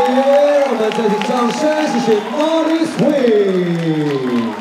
Et on a fait Morris Wey.